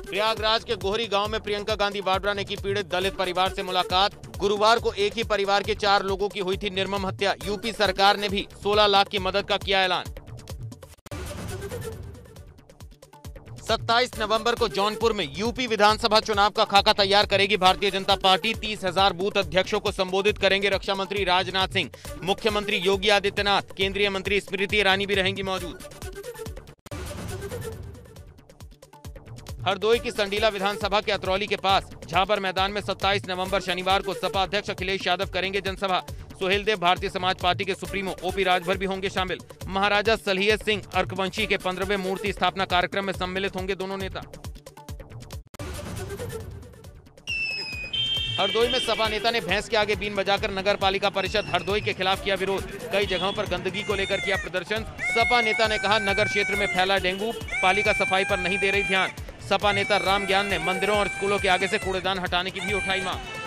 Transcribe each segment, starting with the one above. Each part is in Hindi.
प्रयागराज के गोहरी गाँव में प्रियंका गांधी वाड्रा ने की पीड़ित दलित परिवार से मुलाकात। गुरुवार को एक ही परिवार के चार लोगों की हुई थी निर्मम हत्या। यूपी सरकार ने भी 16 लाख की मदद का किया ऐलान। 27 नवंबर को जौनपुर में यूपी विधानसभा चुनाव का खाका तैयार करेगी भारतीय जनता पार्टी। तीस हज़ार बूथ अध्यक्षों को संबोधित करेंगे रक्षा मंत्री राजनाथ सिंह। मुख्यमंत्री योगी आदित्यनाथ, केंद्रीय मंत्री स्मृति ईरानी भी रहेंगी मौजूद। हरदोई की संडीला विधानसभा के अतरौली के पास झाबर मैदान में 27 नवंबर शनिवार को सपा अध्यक्ष अखिलेश यादव करेंगे जनसभा। सुहेल देव भारतीय समाज पार्टी के सुप्रीमो, ओपी राजभर भी होंगे शामिल। महाराजा सलहियत सिंह अर्कवंशी के पंद्रहवें मूर्ति स्थापना कार्यक्रम में सम्मिलित होंगे दोनों नेता। हरदोई में सपा नेता ने भैंस के आगे बीन बजाकर नगर पालिका परिषद हरदोई के खिलाफ किया विरोध। कई जगहों पर गंदगी को लेकर किया प्रदर्शन। सपा नेता ने कहा, नगर क्षेत्र में फैला डेंगू, पालिका सफ़ाई पर नहीं दे रही ध्यान। सपा नेता राम ज्ञान ने मंदिरों और स्कूलों के आगे से कूड़ेदान हटाने की भी उठाई मांग।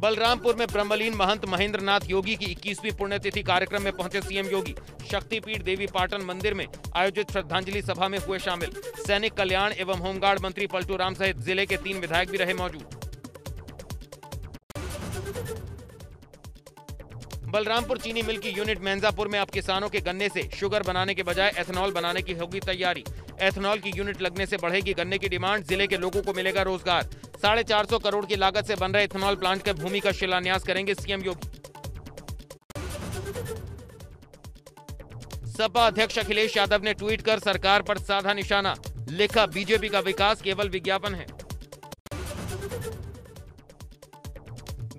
बलरामपुर में ब्रह्मलीन महंत महेंद्र नाथ योगी की 21वीं पुण्यतिथि कार्यक्रम में पहुँचे सीएम योगी। शक्तिपीठ देवी पाटन मंदिर में आयोजित श्रद्धांजलि सभा में हुए शामिल। सैनिक कल्याण एवं होमगार्ड मंत्री पलटू राम सहित ज़िले के तीन विधायक भी रहे मौजूद। बलरामपुर चीनी मिल की यूनिट मैंजापुर में अब किसानों के गन्ने से शुगर बनाने के बजाय एथेनॉल बनाने की होगी तैयारी। एथेनॉल की यूनिट लगने से बढ़ेगी गन्ने की डिमांड, ज़िले के लोगों को मिलेगा रोज़गार। साढ़े चार सौ करोड़ की लागत से बन रहे इथेनॉल प्लांट के भूमि का शिलान्यास करेंगे सीएम योगी। सपा अध्यक्ष अखिलेश यादव ने ट्वीट कर सरकार पर साधा निशाना, लिखा बीजेपी का विकास केवल विज्ञापन है।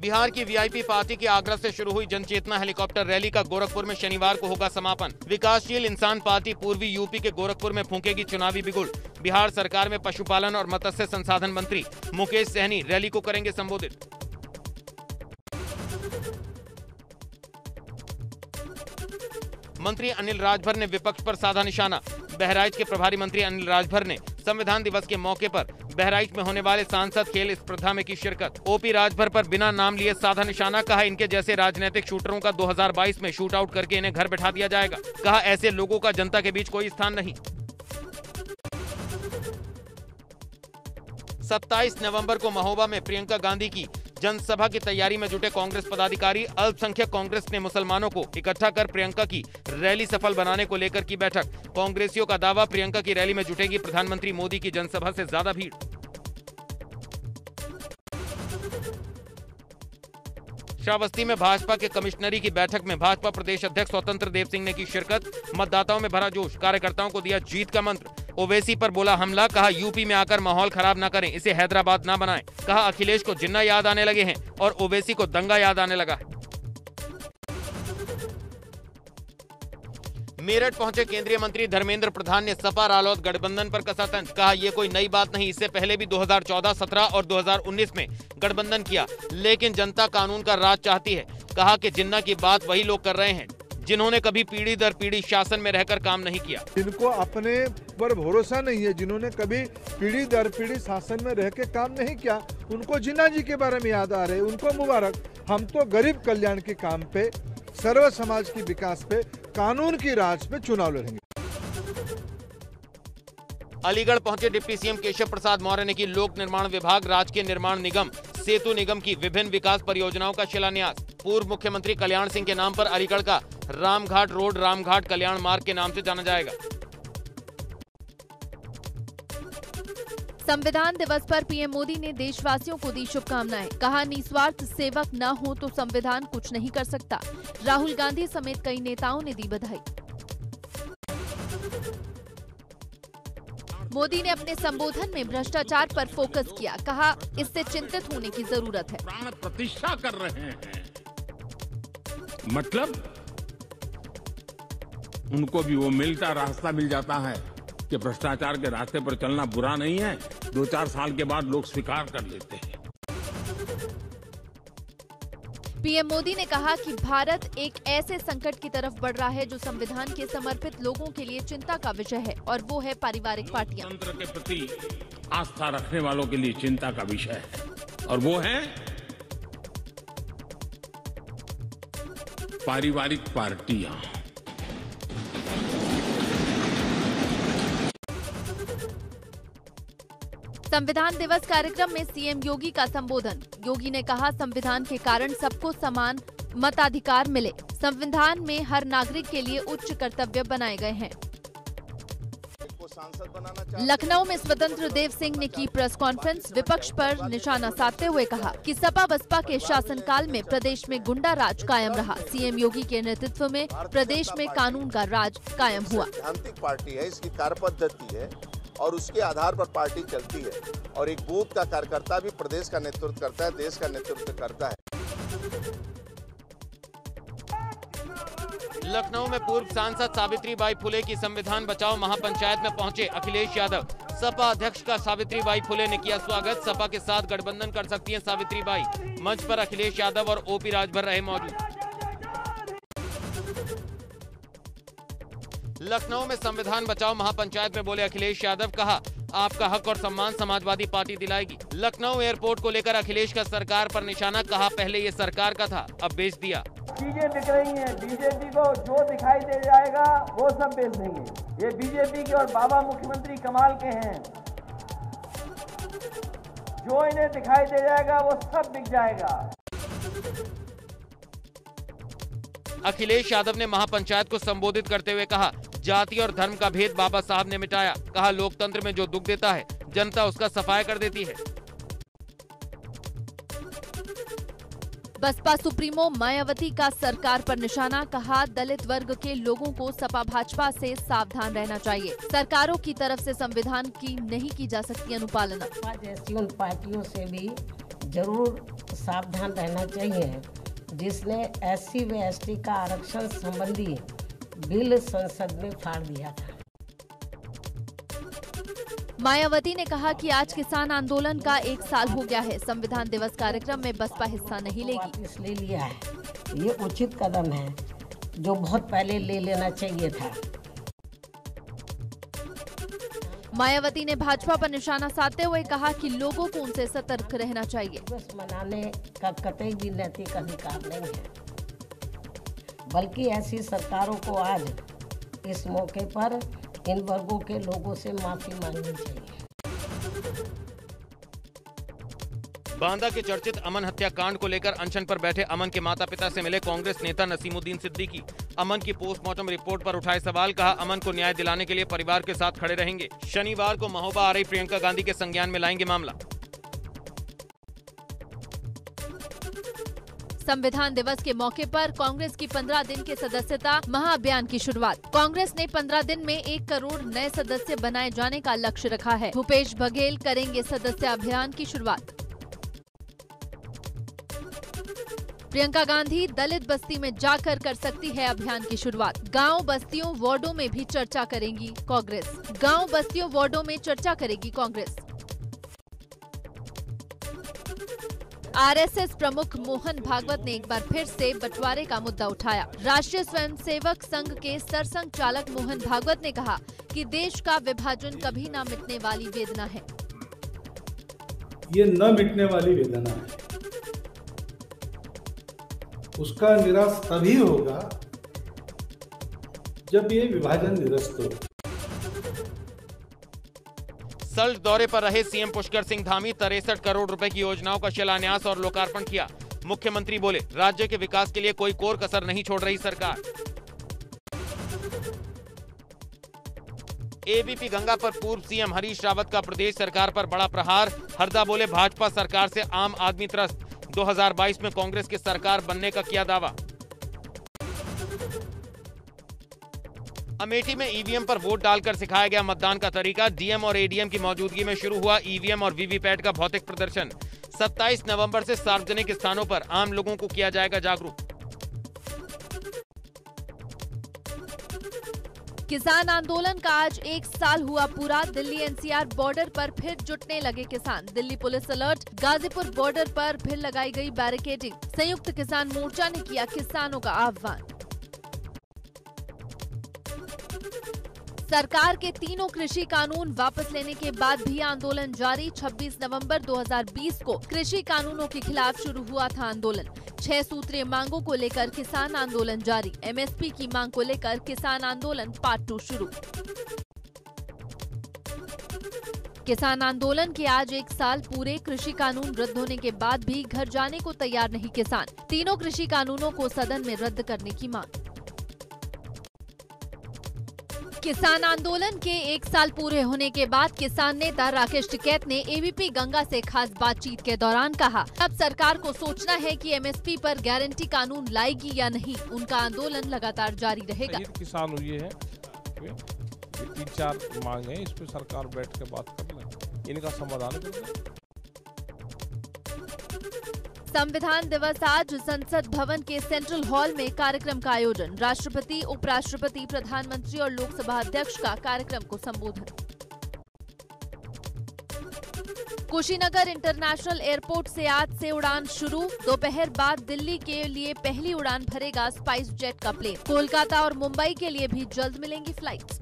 बिहार की वीआईपी पार्टी की आगरा से शुरू हुई जनचेतना हेलीकॉप्टर रैली का गोरखपुर में शनिवार को होगा समापन। विकासशील इंसान पार्टी पूर्वी यूपी के गोरखपुर में फूकेगी चुनावी बिगुल। बिहार सरकार में पशुपालन और मत्स्य संसाधन मंत्री मुकेश सहनी रैली को करेंगे संबोधित। मंत्री अनिल राजभर ने विपक्ष पर साधा निशाना। बहराइच के प्रभारी मंत्री अनिल राजभर ने संविधान दिवस के मौके पर बहराइच में होने वाले सांसद खेल स्पर्धा में की शिरकत। ओपी राजभर पर बिना नाम लिए साधा निशाना कहा, इनके जैसे राजनीतिक शूटरों का 2022 में शूट आउट करके इन्हें घर बैठा दिया जाएगा। कहा, ऐसे लोगों का जनता के बीच कोई स्थान नहीं। 27 नवंबर को महोबा में प्रियंका गांधी की जनसभा की तैयारी में जुटे कांग्रेस पदाधिकारी, अल्पसंख्यक कांग्रेस ने मुसलमानों को इकट्ठा कर प्रियंका की रैली सफल बनाने को लेकर की बैठक। कांग्रेसियों का दावा, प्रियंका की रैली में जुटेगी प्रधानमंत्री मोदी की जनसभा से ज़्यादा भीड़। श्रावस्ती में भाजपा के कमिश्नरी की बैठक में भाजपा प्रदेश अध्यक्ष स्वतंत्र देव सिंह ने की शिरकत। मतदाताओं में भरा जोश। कार्यकर्ताओं को दिया जीत का मंत्र। ओवैसी पर बोला हमला कहा यूपी में आकर माहौल खराब ना करें इसे हैदराबाद ना बनाएँ कहा अखिलेश को जिन्ना याद आने लगे हैं और ओवैसी को दंगा याद आने लगा। मेरठ पहुँचे केंद्रीय मंत्री धर्मेंद्र प्रधान ने सपा रालोद गठबंधन पर कसा तंज कहा यह कोई नई बात नहीं इससे पहले भी 2014, 17 और 2019 में गठबंधन किया लेकिन जनता कानून का राज चाहती है कहा कि जिन्ना की बात वही लोग कर रहे हैं। जिन्होंने कभी पीढ़ी दर पीढ़ी शासन में रहकर काम नहीं किया। जिनको अपने पर भरोसा नहीं है जिन्होंने कभी पीढ़ी दर पीढ़ी शासन में रह के काम नहीं किया उनको जिन्ना जी के बारे में याद आ रहे उनको मुबारक। हम तो गरीब कल्याण के काम पे सर्व समाज की विकास पे कानून की राज पे चुनाव लड़ेंगे। अलीगढ़ पहुँचे डिप्टी सीएम केशव प्रसाद मौर्य ने की लोक निर्माण विभाग राजकीय निर्माण निगम सेतु निगम की विभिन्न विकास परियोजनाओं का शिलान्यास। पूर्व मुख्यमंत्री कल्याण सिंह के नाम पर अलीगढ़ का रामघाट रोड रामघाट कल्याण मार्ग के नाम से जाना जाएगा। संविधान दिवस पर पीएम मोदी ने देशवासियों को दी शुभकामनाएँ। कहा निस्वार्थ सेवक न हो तो संविधान कुछ नहीं कर सकता। राहुल गांधी समेत कई नेताओं ने दी बधाई। मोदी ने अपने संबोधन में भ्रष्टाचार पर फोकस किया। कहा इससे चिंतित होने की ज़रूरत है। प्राण प्रतिष्ठा कर रहे हैं। मतलब उनको भी वो मिलता रास्ता मिल जाता है कि भ्रष्टाचार के रास्ते पर चलना बुरा नहीं है। दो चार साल के बाद लोग स्वीकार कर लेते हैं। पीएम मोदी ने कहा कि भारत एक ऐसे संकट की तरफ़ बढ़ रहा है जो संविधान के समर्पित लोगों के लिए चिंता का विषय है और वो है पारिवारिक पार्टियाँ। तंत्र के प्रति आस्था रखने वालों के लिए चिंता का विषय है। और वो है पारिवारिक पार्टियाँ। संविधान दिवस कार्यक्रम में सीएम योगी का संबोधन। योगी ने कहा, संविधान के कारण सबको समान मताधिकार मिले। संविधान में हर नागरिक के लिए उच्च कर्तव्य बनाए गए हैं। लखनऊ में स्वतंत्र देव सिंह ने की प्रेस कॉन्फ्रेंस, विपक्ष पर निशाना साधते हुए कहा कि सपा बसपा के शासनकाल में प्रदेश में गुंडा राज कायम रहा। सीएम योगी के नेतृत्व में प्रदेश में कानून का राज कायम हुआ। पार्टी है, इसकी कार्य पद्धति है। और उसके आधार पर पार्टी चलती है। और एक बूथ का कार्यकर्ता भी प्रदेश का नेतृत्व करता है, देश का नेतृत्व करता है। लखनऊ में पूर्व सांसद सावित्री बाई फुले की संविधान बचाओ महापंचायत में पहुँचे अखिलेश यादव। सपा अध्यक्ष का सावित्री बाई फुले ने किया स्वागत। सपा के साथ गठबंधन कर सकती हैं सावित्री बाई मंच पर अखिलेश यादव और ओपी राजभर रहे मौजूद। लखनऊ में संविधान बचाओ महापंचायत में बोले अखिलेश यादव कहा आपका हक और सम्मान समाजवादी पार्टी दिलाएगी। लखनऊ एयरपोर्ट को लेकर अखिलेश का सरकार पर निशाना कहा पहले ये सरकार का था अब बेच दिया। चीज़ें बिक रही हैं बीजेपी को जो दिखाई दे जाएगा वो सब बेच देंगे। ये बीजेपी के और बाबा मुख्यमंत्री कमाल के हैं। जो इन्हें दिखाई दे जाएगा वो सब बिक जाएगा। अखिलेश यादव ने महापंचायत को संबोधित करते हुए कहा जाति और धर्म का भेद बाबा साहब ने मिटाया। कहा लोकतंत्र में जो दुख देता है जनता उसका सफाया कर देती है। बसपा सुप्रीमो मायावती का सरकार पर निशाना कहा दलित वर्ग के लोगों को सपा भाजपा से सावधान रहना चाहिए। सरकारों की तरफ़ से संविधान की नहीं की जा सकती अनुपालना। जैसी उन पार्टियों से भी ज़रूर सावधान रहना चाहिए जिसने एस सी व एस टी का आरक्षण संबंधी बिल संसद में फाड़ दिया था। मायावती ने कहा कि आज किसान आंदोलन का एक साल हो गया है। संविधान दिवस कार्यक्रम में बसपा हिस्सा नहीं लेगी। ले लिया है। ये उचित कदम है जो बहुत पहले ले लेना चाहिए था। मायावती ने भाजपा पर निशाना साधते हुए कहा कि लोगों को उनसे सतर्क रहना चाहिए। दिवस मनाने का कतई भी नैतिक अधिकार नहीं है। बल्कि ऐसी सरकारों को आज इस मौके पर इन वर्गों के लोगों से माफ़ी मांगनी चाहिए। बांदा के चर्चित अमन हत्याकांड को लेकर अनशन पर बैठे अमन के माता पिता से मिले कांग्रेस नेता नसीमुद्दीन सिद्दीकी। अमन की पोस्टमार्टम रिपोर्ट पर उठाए सवाल, कहा, अमन को न्याय दिलाने के लिए परिवार के साथ खड़े रहेंगे। शनिवार को महोबा आ रही प्रियंका गांधी के संज्ञान में लाएँगे मामला। संविधान दिवस के मौके पर कांग्रेस की 15 दिन के सदस्यता महाअभियान की शुरुआत। कांग्रेस ने 15 दिन में एक करोड़ नए सदस्य बनाए जाने का लक्ष्य रखा है। भूपेश बघेल करेंगे सदस्य अभियान की शुरुआत। प्रियंका गांधी दलित बस्ती में जाकर कर सकती है अभियान की शुरुआत। गाँव बस्तियों वार्डो में भी चर्चा करेंगी कांग्रेस। गाँव बस्तियों वार्डो में चर्चा करेगी कांग्रेस। आरएसएस प्रमुख मोहन भागवत ने एक बार फिर से बंटवारे का मुद्दा उठाया। राष्ट्रीय स्वयंसेवक संघ के सरसंघ चालक मोहन भागवत ने कहा कि देश का विभाजन कभी न मिटने वाली वेदना है। ये न मिटने वाली वेदना है। उसका निराश तभी होगा जब ये विभाजन निरस्त हो। सल्ट दौरे पर रहे सीएम पुष्कर सिंह धामी, तिरसठ करोड़ रुपए की योजनाओं का शिलान्यास और लोकार्पण किया। मुख्यमंत्री बोले, राज्य के विकास के लिए कोई कोर कसर नहीं छोड़ रही सरकार। एबीपी गंगा पर पूर्व सीएम हरीश रावत का प्रदेश सरकार पर बड़ा प्रहार, हरदा बोले, भाजपा सरकार से आम आदमी त्रस्त। 2022 में कांग्रेस की सरकार बनने का किया दावा। अमेठी में ईवीएम पर वोट डालकर सिखाया गया मतदान का तरीका। डीएम और एडीएम की मौजूदगी में शुरू हुआ ईवीएम और वीवीपैट का भौतिक प्रदर्शन। 27 नवंबर से सार्वजनिक स्थानों पर आम लोगों को किया जाएगा जागरूक। किसान आंदोलन का आज एक साल हुआ पूरा। दिल्ली एनसीआर बॉर्डर पर फिर जुटने लगे किसान। Delhi police alert Ghazipur border पर फिर लगाई गई बैरिकेडिंग संयुक्त किसान मोर्चा ने किया किसानों का आह्वान। सरकार के तीनों कृषि कानून वापस लेने के बाद भी आंदोलन जारी। 26 नवंबर 2020 को कृषि कानूनों के खिलाफ शुरू हुआ था आंदोलन। छह सूत्रीय मांगों को लेकर किसान आंदोलन जारी। एमएसपी की मांग को लेकर किसान आंदोलन पार्ट टू शुरू। किसान आंदोलन के आज एक साल पूरे कृषि कानून रद्द होने के बाद भी घर जाने को तैयार नहीं किसान। तीनों कृषि कानूनों को सदन में रद्द करने की मांग। किसान आंदोलन के एक साल पूरे होने के बाद किसान नेता राकेश टिकैत ने एबीपी गंगा से खास बातचीत के दौरान कहा, अब सरकार को सोचना है कि एमएसपी पर गारंटी कानून लाएगी या नहीं। उनका आंदोलन लगातार जारी रहेगा। किसान हुए हैं। तीन चार मांग है, इस पर सरकार बैठ के बात कर ले इनका समाधान संविधान दिवस आज संसद भवन के सेंट्रल हॉल में कार्यक्रम का आयोजन। राष्ट्रपति, उपराष्ट्रपति, प्रधानमंत्री और लोकसभा अध्यक्ष का कार्यक्रम को संबोधन। कुशीनगर इंटरनेशनल एयरपोर्ट से आज से उड़ान शुरू। दोपहर बाद दिल्ली के लिए पहली उड़ान भरेगा स्पाइस जेट का प्लेन। कोलकाता और मुंबई के लिए भी जल्द मिलेंगी फ्लाइट्स।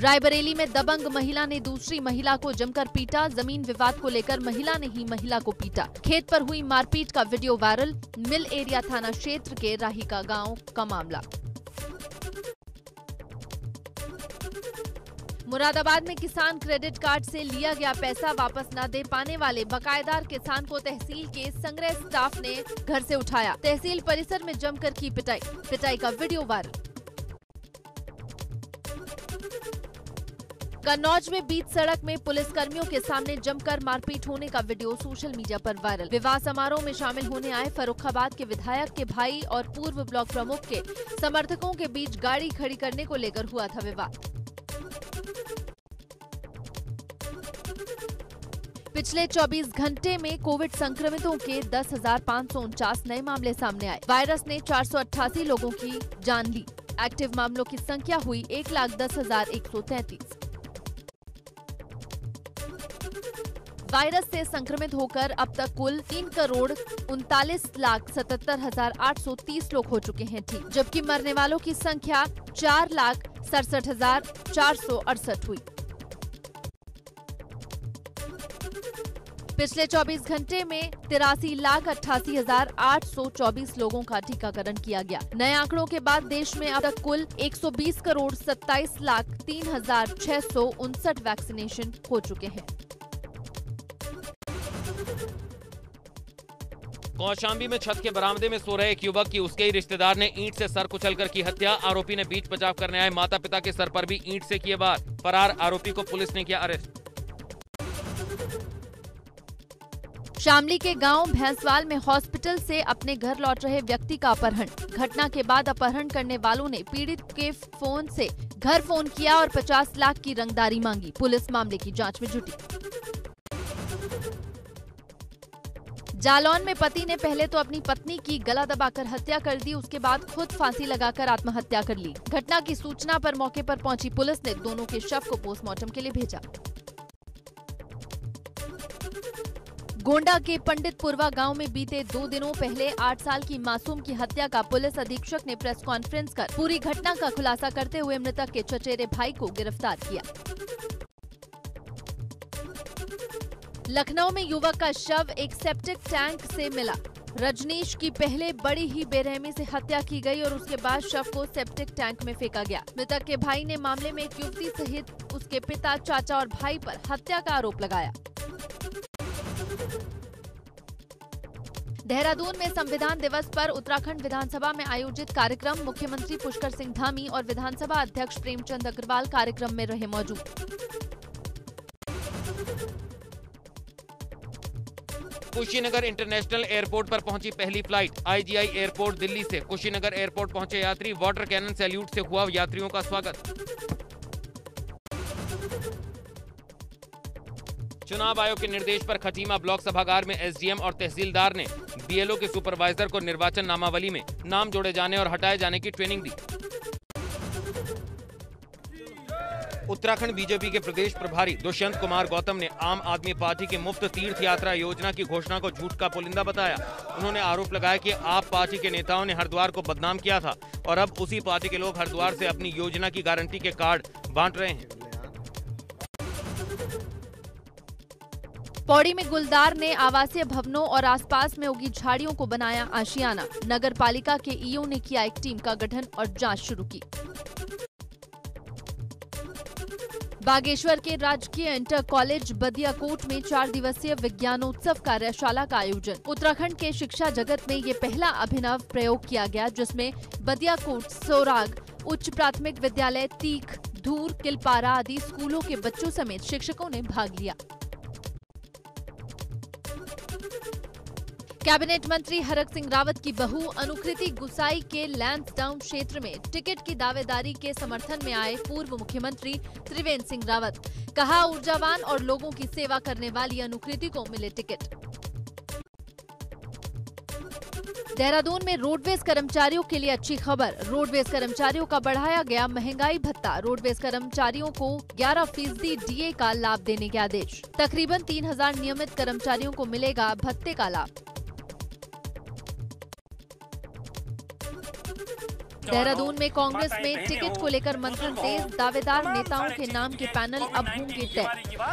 रायबरेली में दबंग महिला ने दूसरी महिला को जमकर पीटा, ज़मीन विवाद को लेकर महिला ने ही महिला को पीटा। खेत पर हुई मारपीट का वीडियो वायरल, मिल एरिया थाना क्षेत्र के राहिका गाँव का मामला। मुरादाबाद में किसान क्रेडिट कार्ड से लिया गया पैसा वापस न दे पाने वाले बकायेदार किसान को तहसील के संग्रह स्टाफ ने घर से उठाया। तहसील परिसर में जमकर की पिटाई पिटाई का वीडियो वायरल। कन्नौज में बीच सड़क में पुलिस कर्मियों के सामने जमकर मारपीट होने का वीडियो सोशल मीडिया पर वायरल। विवाह समारोह में शामिल होने आए फरुखाबाद के विधायक के भाई और पूर्व ब्लॉक प्रमुख के समर्थकों के बीच गाड़ी खड़ी करने को लेकर हुआ था विवाद। पिछले 24 घंटे में कोविड संक्रमितों के दस नए मामले सामने आए। वायरस ने चार सौ अट्ठासी लोगों की जान ली। एक्टिव मामलों की संख्या हुई एक लाख दस हज़ार एक सौ तैतीस। वायरस से संक्रमित होकर अब तक कुल तीन करोड़ उनतालीस लाख सतहत्तर हज़ार आठ सौ तीस लोग हो चुके हैं ठीक, जबकि मरने वालों की संख्या चार लाख सड़सठ हज़ार चार सौ अड़सठ हुई। पिछले 24 घंटे में तिरासी लाख अट्ठासी हज़ार आठ सौ चौबीस लोगों का टीकाकरण किया गया। नए आंकड़ों के बाद देश में अब तक कुल 120 करोड़ 27 लाख तीन हज़ार छह सौ उनसठ वैक्सीनेशन हो चुके हैं। कौशाम्बी में छत के बरामदे में सो रहे एक युवक की उसके ही रिश्तेदार ने ईंट से सर कुचलकर की हत्या। आरोपी ने बीच बचाव करने आए। माता पिता के सर पर भी ईंट से किए वार। फरार आरोपी को पुलिस ने किया अरेस्ट। शामली के गाँव भैंसवाल में हॉस्पिटल से अपने घर लौट रहे व्यक्ति का अपहरण। घटना के बाद अपहरण करने वालों ने पीड़ित के फ़ोन से घर फ़ोन किया और 50 लाख की रंगदारी मांगी। पुलिस मामले की जाँच में जुटी। जालौन में पति ने पहले तो अपनी पत्नी की गला दबाकर हत्या कर दी, उसके बाद खुद फांसी लगाकर आत्महत्या कर ली। घटना की सूचना पर मौके पर पहुँची पुलिस ने दोनों के शव को पोस्टमार्टम के लिए भेजा। गोंडा के पंडित पंडितपुरवा गाँव में बीते दो दिनों पहले आठ साल की मासूम की हत्या का पुलिस अधीक्षक ने प्रेस कॉन्फ्रेंस कर पूरी घटना का खुलासा करते हुए मृतक के चचेरे भाई को गिरफ़्तार किया। लखनऊ में युवक का शव एक सेप्टिक टैंक से मिला। रजनीश की पहले बड़ी ही बेरहमी से हत्या की गई और उसके बाद शव को सेप्टिक टैंक में फेंका गया। मृतक के भाई ने मामले में एक युवती सहित उसके पिता, चाचा और भाई पर हत्या का आरोप लगाया। देहरादून में संविधान दिवस पर उत्तराखंड विधानसभा में आयोजित कार्यक्रम मुख्यमंत्री पुष्कर सिंह धामी और विधानसभा अध्यक्ष प्रेमचंद अग्रवाल कार्यक्रम में रहे मौजूद। कुशीनगर इंटरनेशनल एयरपोर्ट पर पहुँची पहली फ़्लाइट। आईजीआई एयरपोर्ट दिल्ली से। कुशीनगर एयरपोर्ट पहुँचे यात्री वाटर कैनन सैल्यूट से हुआ यात्रियों का स्वागत। चुनाव आयोग के निर्देश पर खटीमा ब्लॉक सभागार में एसडीएम और तहसीलदार ने बीएलओ के सुपरवाइजर को निर्वाचन नामावली में नाम जोड़े जाने और हटाए जाने की ट्रेनिंग दी। उत्तराखंड बीजेपी के प्रदेश प्रभारी दुष्यंत कुमार गौतम ने आम आदमी पार्टी की मुफ़्त तीर्थ यात्रा योजना की घोषणा को झूठ का पुलिंदा बताया। उन्होंने आरोप लगाया कि आप पार्टी के नेताओं ने हरिद्वार को बदनाम किया था और अब उसी पार्टी के लोग हरिद्वार से अपनी योजना की गारंटी के कार्ड बांट रहे हैं। पौड़ी में गुलदार ने आवासीय भवनों और आसपास में उगी झाड़ियों को बनाया आशियाना। नगर पालिका के ईओ ने किया एक टीम का गठन और जाँच शुरू की। बागेश्वर के राजकीय इंटर कॉलेज बदियाकोट में चार दिवसीय विज्ञानोत्सव कार्यशाला का आयोजन। उत्तराखंड के शिक्षा जगत में ये पहला अभिनव प्रयोग किया गया, जिसमें बदियाकोट, सोराग, उच्च प्राथमिक विद्यालय, तीख, धूर, किलपारा आदि स्कूलों के बच्चों समेत शिक्षकों ने भाग लिया। कैबिनेट मंत्री हरक सिंह रावत की बहू अनुकृति गुसाई के लैंसडाउन क्षेत्र में टिकट की दावेदारी के समर्थन में आए पूर्व मुख्यमंत्री त्रिवेंद्र सिंह रावत। कहा, ऊर्जावान और लोगों की सेवा करने वाली अनुकृति को मिले टिकट। देहरादून में रोडवेज़ कर्मचारियों के लिए अच्छी खबर। रोडवेज़ कर्मचारियों का बढ़ाया गया महँगाई भत्ता। रोडवेज़ कर्मचारियों को 11 फ़ीसदी डीए का लाभ देने के आदेश। तकरीबन 3000 नियमित कर्मचारियों को मिलेगा भत्ते का लाभ। देहरादून में कांग्रेस में टिकट को लेकर मंथन तेज दावेदार नेताओं के नाम के पैनल अब होंगे तय।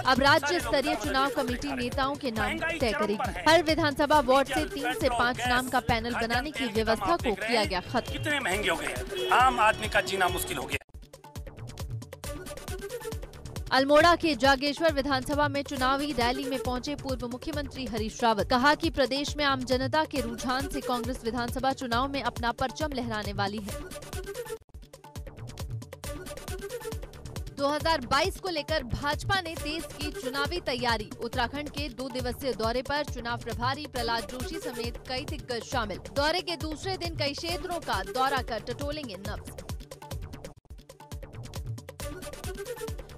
अब राज्य स्तरीय चुनाव कमेटी नेताओं के नाम तय करेगी। हर विधानसभा वार्ड से तीन से पाँच नाम का पैनल बनाने की व्यवस्था को किया गया खत्म। कितने महँगे हो गए? आम आदमी का जीना मुश्किल हो गया। अल्मोड़ा के जागेश्वर विधानसभा में चुनावी रैली में पहुँचे पूर्व मुख्यमंत्री हरीश रावत। कहा कि प्रदेश में आम जनता के रुझान से कांग्रेस विधानसभा चुनाव में अपना परचम लहराने वाली है। 2022 को लेकर भाजपा ने तेज की चुनावी तैयारी, उत्तराखंड के दो दिवसीय दौरे पर चुनाव प्रभारी प्रहलाद जोशी समेत कई दिग्गज शामिल। दौरे के दूसरे दिन कई क्षेत्रों का दौरा कर टटोलेंगे नब्ज।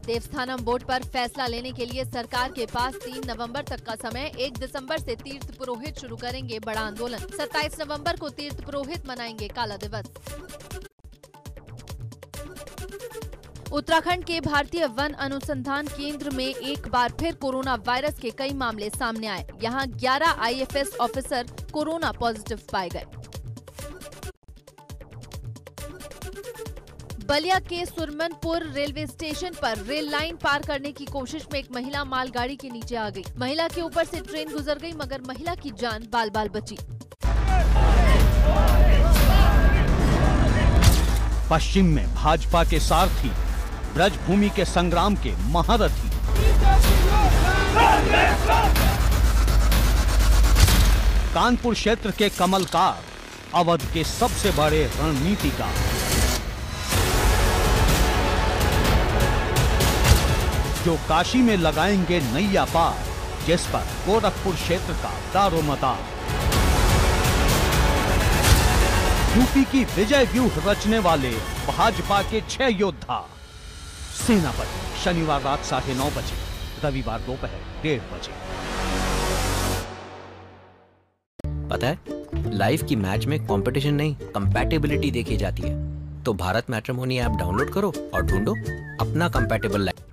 देवस्थानम बोर्ड पर फैसला लेने के लिए सरकार के पास 3 नवंबर तक का समय। 1 दिसंबर से तीर्थ पुरोहित शुरू करेंगे बड़ा आंदोलन। 27 नवंबर को तीर्थ पुरोहित मनाएँगे काला दिवस। उत्तराखंड के भारतीय वन अनुसंधान केंद्र में एक बार फिर कोरोना वायरस के कई मामले सामने आए। यहाँ 11 आईएफएस ऑफिसर कोरोना पॉजिटिव पाए गए। बलिया के सुरमनपुर रेलवे स्टेशन पर रेल लाइन पार करने की कोशिश में एक महिला मालगाड़ी के नीचे आ गई। महिला के ऊपर से ट्रेन गुजर गई, मगर महिला की जान बाल बाल बची। पश्चिम में भाजपा के सारथी, ब्रजभूमि के संग्राम के महारथी। कानपुर क्षेत्र के कमलकार, अवध के सबसे बड़े रणनीतिकार। जो काशी में लगाएँगे नैया पार, जिस पर गोरखपुर क्षेत्र का दारो दारोमदार यूपी की विजय व्यूह रचने वाले भाजपा के छह योद्धा। सेनापति, शनिवार रात साढ़े नौ बजे, रविवार दोपहर डेढ़ बजे। पता है, लाइफ की मैच में कंपटीशन नहीं कंपैटिबिलिटी देखी जाती है। तो भारत मैट्रिमोनी ऐप डाउनलोड करो और ढूंढो अपना कंपैटिबल लाइफ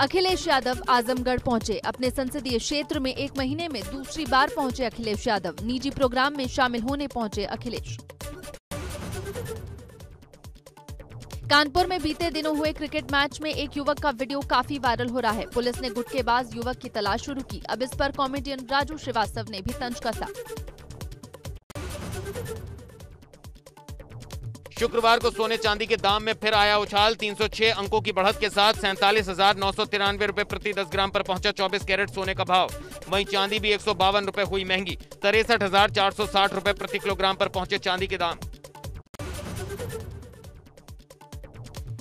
अखिलेश यादव आजमगढ़ पहुँचे। अपने संसदीय क्षेत्र में एक महीने में दूसरी बार पहुँचे अखिलेश यादव। निजी प्रोग्राम में शामिल होने पहुँचे अखिलेश। कानपुर में बीते दिनों हुए क्रिकेट मैच में एक युवक का वीडियो काफ़ी वायरल हो रहा है। पुलिस ने गुटकेबाज युवक की तलाश शुरू की। अब इस पर कॉमेडियन राजू श्रीवास्तव ने भी तंज कसा। शुक्रवार को सोने चांदी के दाम में फिर आया उछाल। 306 अंकों की बढ़त के साथ सैंतालीस हज़ार नौ सौ तिरानवे रुपए प्रति 10 ग्राम पर पहुँचा 24 कैरेट सोने का भाव। वहीं चांदी भी एक सौ बावन हुई महँगी। तिरसठ हज़ार चार सौ साठ रुपए प्रति किलोग्राम पर पहुँचे चांदी के दाम।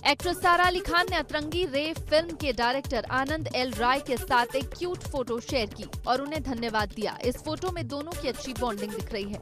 एक्ट्रेस सारा अली खान ने अतरंगी रे फ़िल्म के डायरेक्टर आनंद एल राय के साथ एक क्यूट फ़ोटो शेयर की और उन्हें धन्यवाद दिया। इस फ़ोटो में दोनों की अच्छी बॉन्डिंग दिख रही है।